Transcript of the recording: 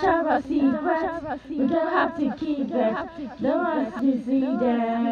shall receive a secret. We don't have to keep it. Don't want to see them.